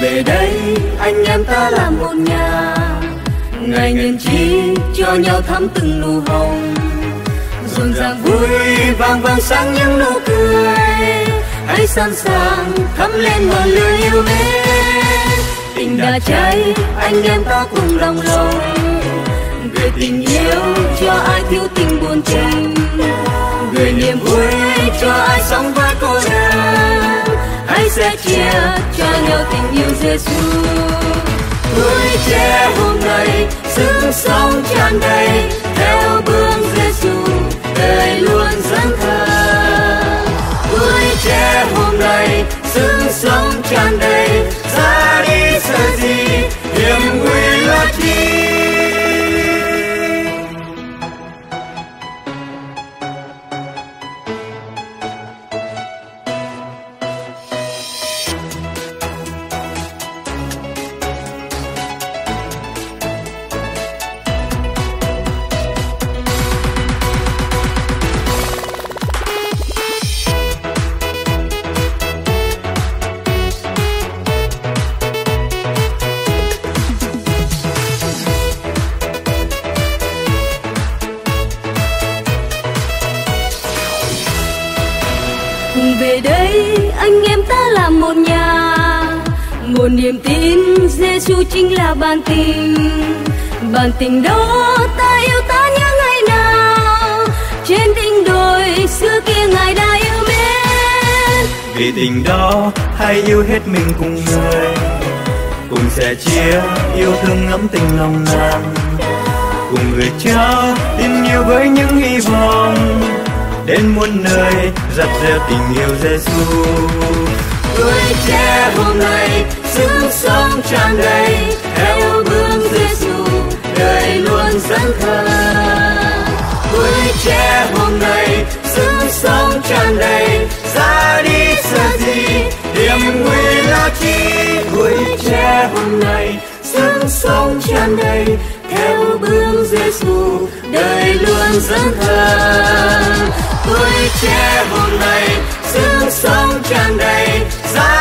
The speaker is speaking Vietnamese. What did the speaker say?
về đây, anh em ta làm một nhà. Ngày nhân chi cho nhau thắm từng nụ hồng. Rộn ràng vui vang vang sáng những nụ cười. Hãy sẵn sàng thắm lên ngọn lửa yêu mến. Tình đã cháy, anh em ta cùng đồng lòng. Về tình yêu cho ai thiếu tình buồn chênh về niềm vui cho ai sống cho nhau tình yêu Giêsu tuổi trẻ hôm nay sức sống tràn đầy, theo bước Giêsu đời luôn dâng thờ. Tuổi trẻ hôm nay sức sống tràn đầy cùng về đây, anh em ta là một nhà. Một niềm tin Giêsu chính là bản tình. Bản tình đó ta yêu ta nhớ ngày nào. Trên đỉnh đồi xưa kia ngài đã yêu mến. Vì tình đó, hãy yêu hết mình cùng người. Cùng sẻ chia, yêu thương ngắm tình lòng nàng. Cùng người cha, tin yêu với những hy vọng đến muôn nơi dập dìu tình yêu Giêsu. Tuổi trẻ hôm nay, sức sống tràn đầy, theo bước Giêsu đời luôn dẫn thơ. Tuổi trẻ hôm nay, sức sống tràn đầy, ra đi sợ gì, niềm nguy lo chi tuổi trẻ hôm nay, sức sống tràn đầy, theo bước Giêsu đời luôn dâng thờ che hôm đầy, dương sống tràn đầy giá